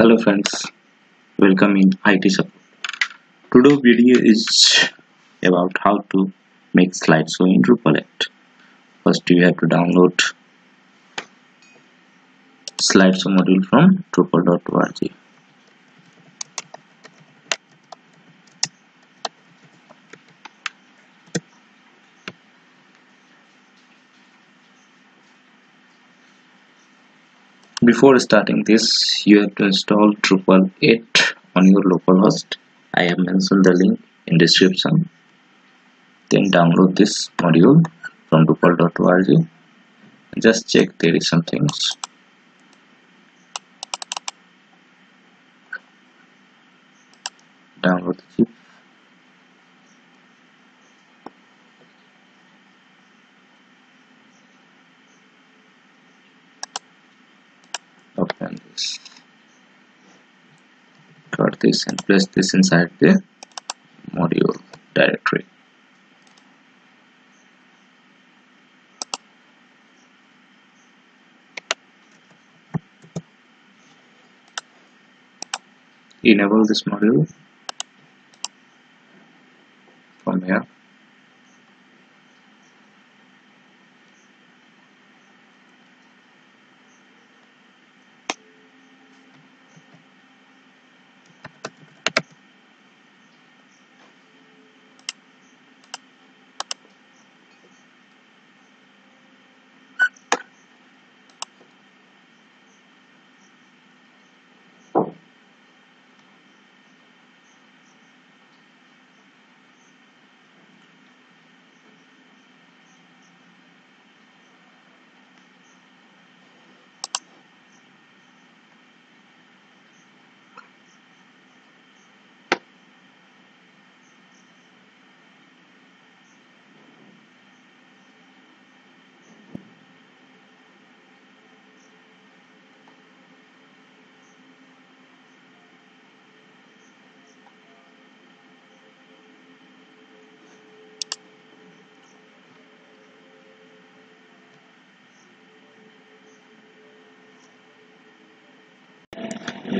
Hello friends, welcome in IT support. Today's video is about how to make slideshow in Drupal 8. First you have to download slideshow module from drupal.org. Before starting this, you have to install Drupal 8 on your localhost. I have mentioned the link in description. Then download this module from drupal.org. Just check there is some things. Download the zip. Cut this and place this inside the module directory. Enable this module from here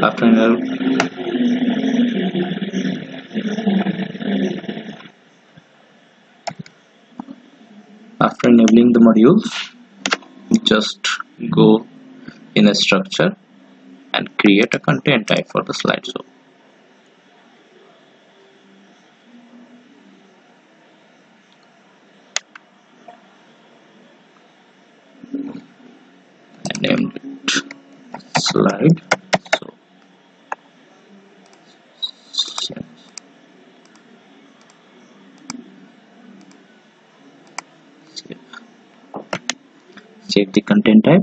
after enabling the modules. Just go in a structure and create a content type for the slideshow. Named it slide so save save the content type.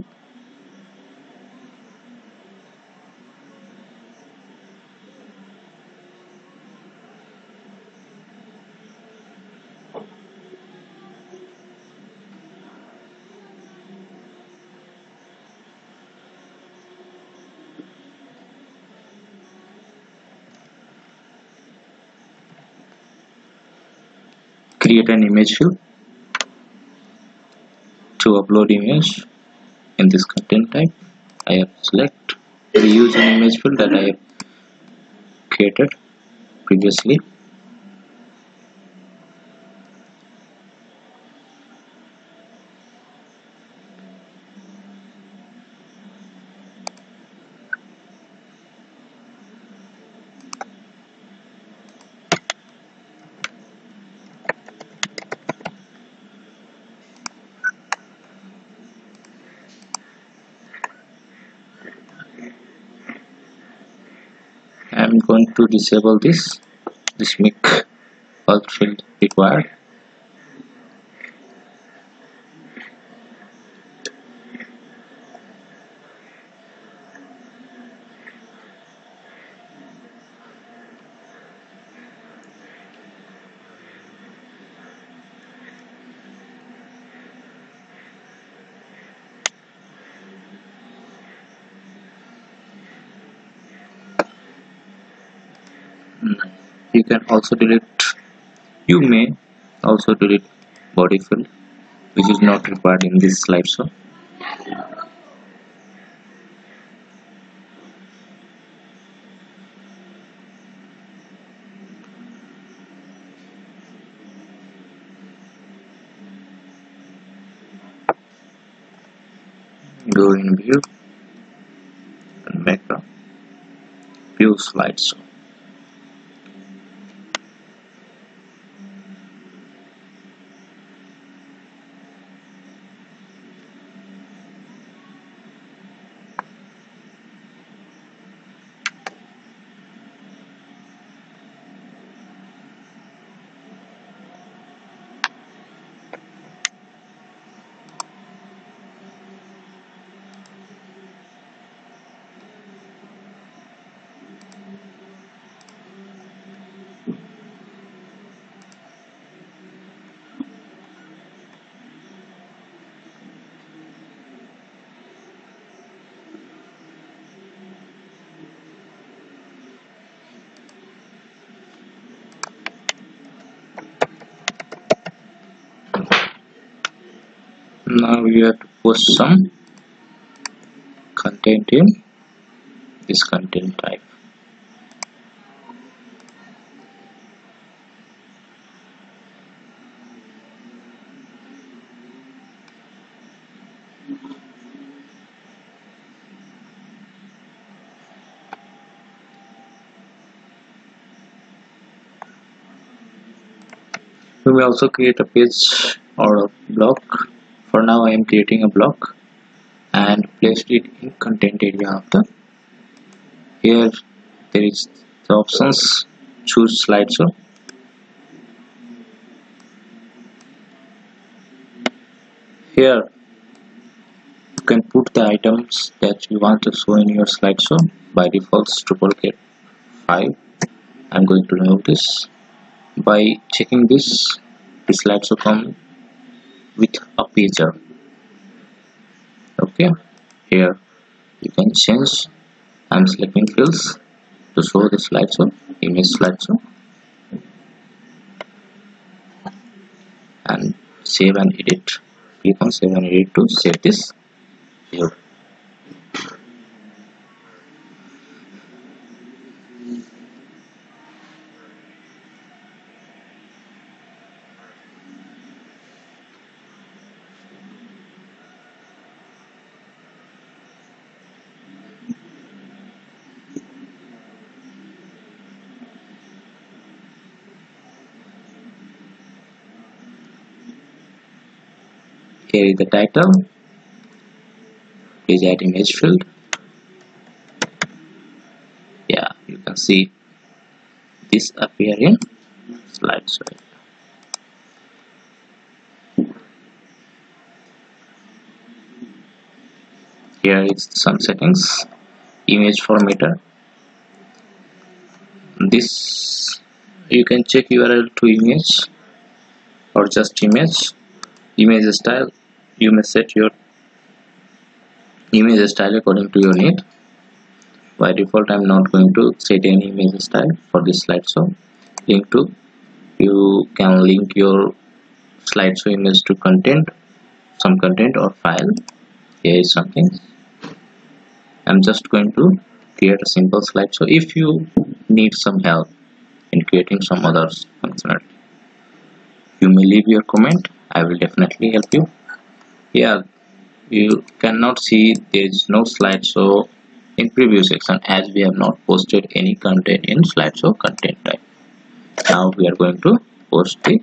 Create an image field to upload image in this content type I have select reuse an image field that I have created previously I'm going to disable this. This make alt field required can also delete you may also delete body fill, which is not required in this slide go in view and make a view slide show. Now we have to post some content in. This content type. We will also create a page or a block for now I am creating a block and placed it in content area of the here there is the options choose slideshow. Here you can put the items that you want to show in your slideshow. By default Drupal 5 I'm going to remove this. By checking this the slideshow come with a picture okay here you can change. I'm selecting fields to show the slideshow image slideshow and save and edit. Click on save and edit to save this view here is the title. Please add image field yeah you can see this appear in slideshow here is some settings. Image formatter. This you can check url to image or just image. Image style you may set your image style according to your need. By default i'm not going to set any image style for this slideshow link to you can link your slideshow image to content some content or file. Here is something. I'm just going to create a simple slideshow if you need some help in creating some other functionality you may leave your comment. I will definitely help you yeah you cannot see there is no slideshow in preview section as we have not posted any content in slideshow content type. Now we are going to post the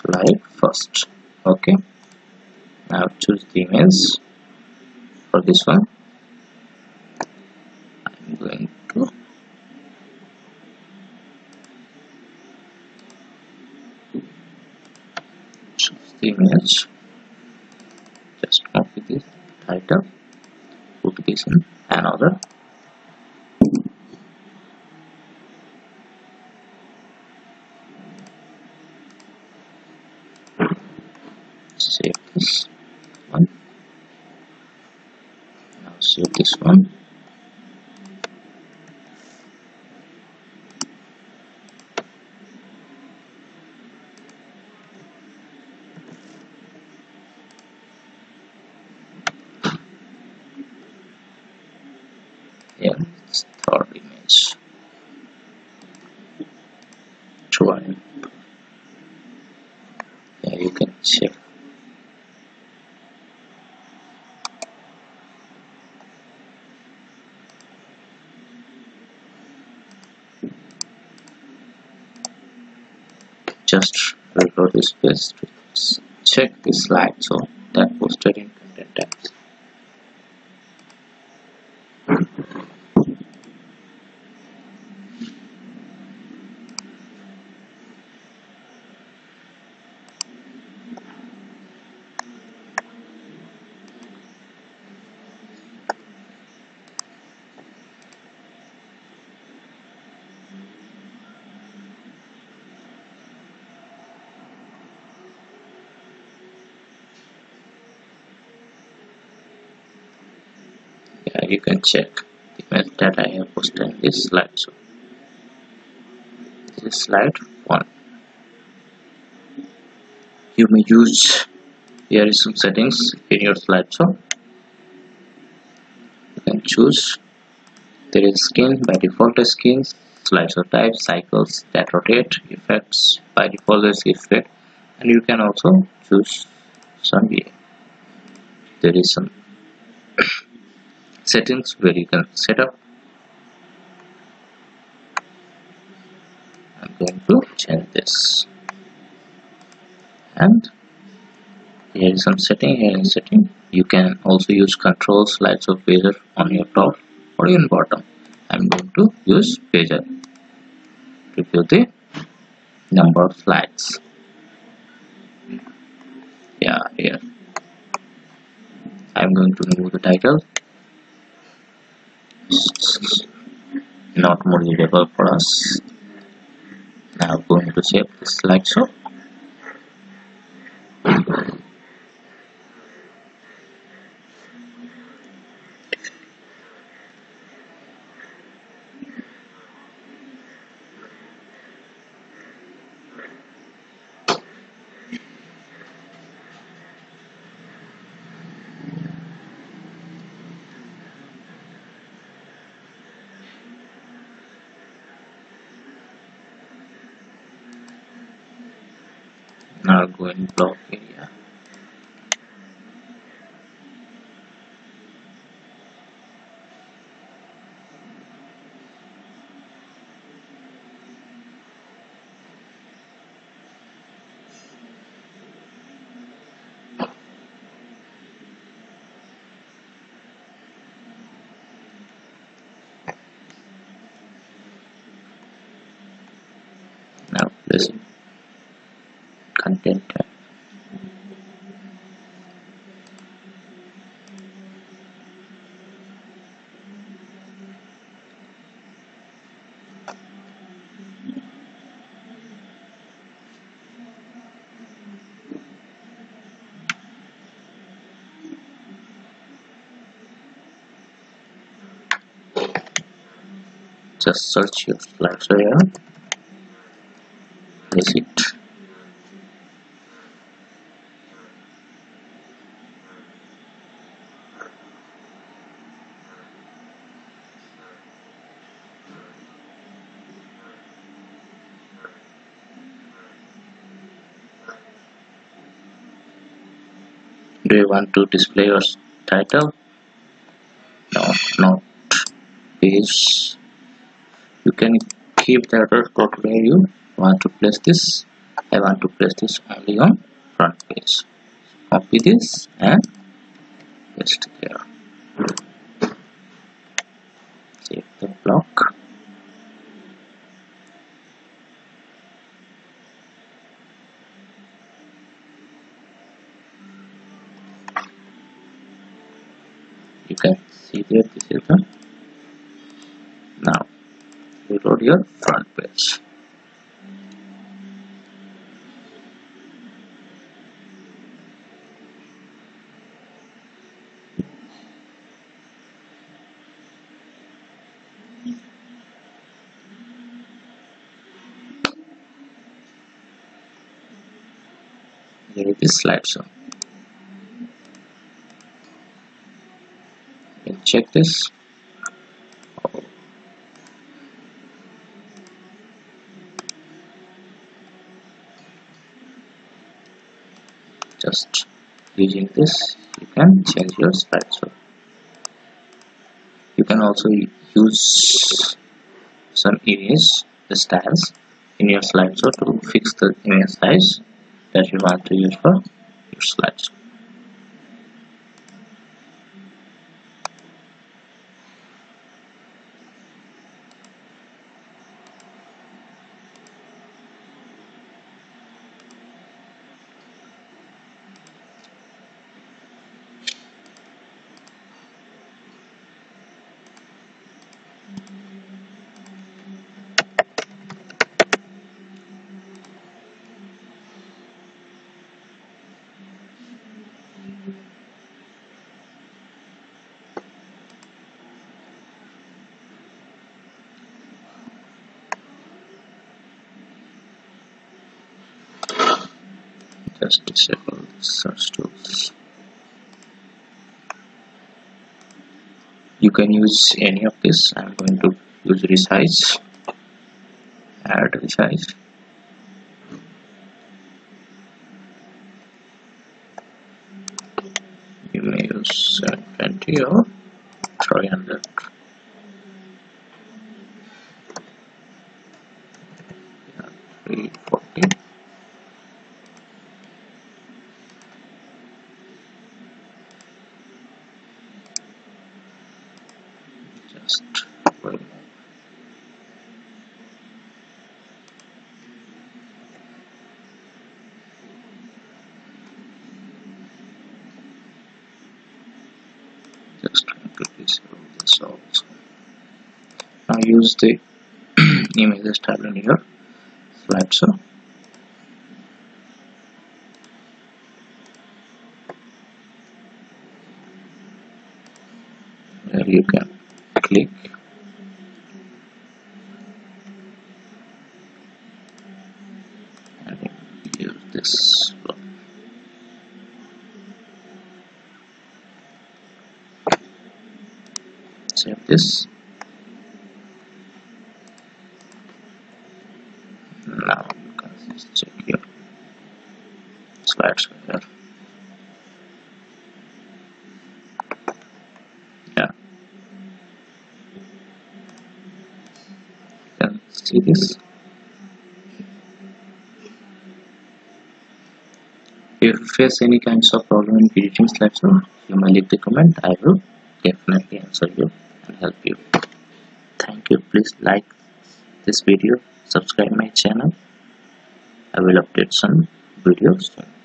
slide first. Okay. Now choose the image for this one i'm going to choose the image just copy this title put this in another save this one. Now save this one yeah it's third image tribe yeah you can just reload this page check the slide so that posted in content types yeah you can check. The image that I have posted in this slide so. This is slide 1 you may use here is some settings in your slideshow you can choose there is skin by default skins slideshow type cycles that rotate effects by default is effect and you can also choose some there is some settings where you can set up. I'm going to change this. And here is some setting here is setting. You can also use control slides of pager on your top or even bottom. I'm going to use pager to view the number of slides. Yeah here. I'm going to remove the title not more readable for us. Now going to save the slideshow now go in block area now listen content tab. Just search your here. Place it? Do you want to display your title? No not page keep the code where you want to place this. I want to place this only on front page copy this and paste here. Save the block. You can see that this is the reload your front page here is the slideshow can check this just using this you can change your slideshow you can also use some image styles in your slideshow to fix the image size that you want to use for your slideshow just disable search tools. You can use any of this. I'm going to use resize. Add resize. You may use 720 or just remove just going to disable this also now use the images tab in your slideshow where you can click and this save this now you can check your slides here yeah this if you face any kinds of problem in editing slideshow you may leave the comment. I will definitely answer you and help you. Thank you. Please like this video. Subscribe my channel. I will update some videos. soon